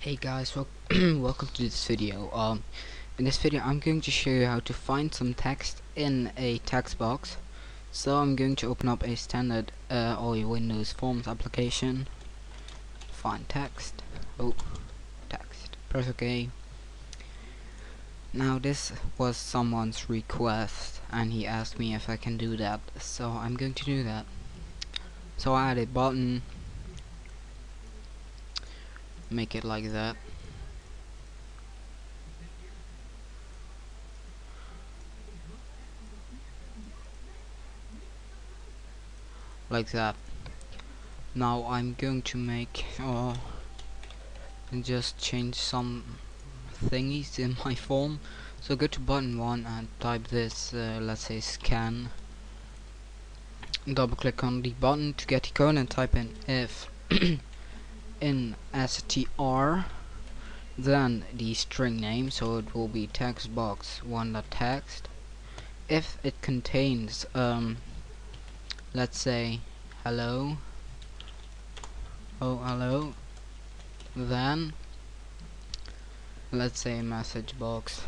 Hey guys, wel welcome to this video. Um, in this video I'm going to show you how to find some text in a text box. So I'm going to open up a standard uh, or Windows Forms application. Find text. Oh, text. Press OK. Now this was someone's request and he asked me if I can do that. So I'm going to do that. So I add a button make it like that. Like that. Now I'm going to make uh, just change some thingies in my form. So go to button 1 and type this uh, let's say scan. Double click on the button to get the code and type in if in str then the string name so it will be text box one text. If it contains um let's say hello oh hello then let's say message box.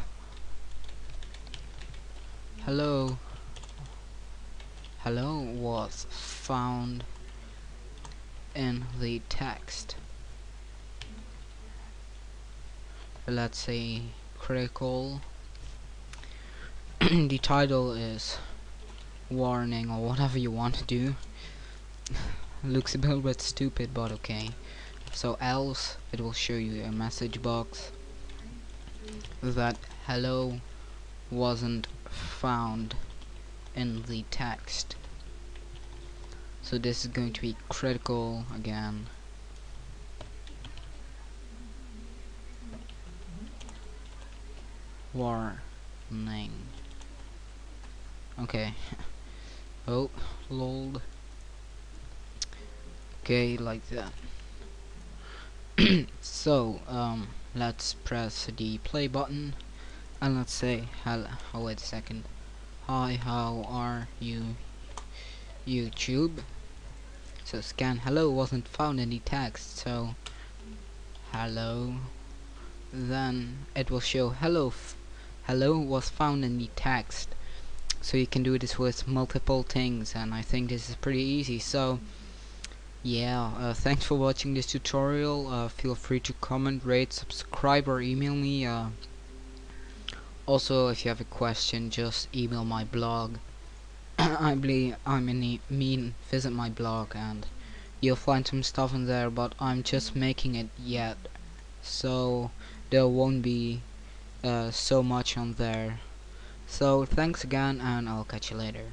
Hello. Hello was found in the text. Let's say critical. The title is warning or whatever you want to do. Looks a little bit stupid but okay. So else it will show you a message box that hello wasn't found in the text so this is going to be critical again. Warning. Okay. Oh lol okay like that. So um let's press the play button and let's say hello oh wait a second. Hi how are you YouTube. So scan hello wasn't found in the text so hello. Then it will show hello hello was found in the text. So you can do this with multiple things and I think this is pretty easy. So yeah uh, thanks for watching this tutorial. Uh, feel free to comment rate subscribe or email me. Uh, also if you have a question just email my blog I believe I mean mean visit my blog and you'll find some stuff in there but I'm just making it yet. So there won't be uh, so much on there. So thanks again and I'll catch you later